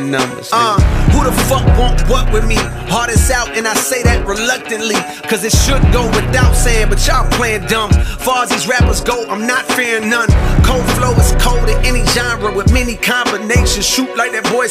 numbers. Uh, who the fuck want what with me? Heart is out, and I say that reluctantly. Cause it should go without saying, but y'all playing dumb. Far as these rappers go, I'm not fearing none. Cold flow is cold in any genre with many combinations. Shoot like that boy.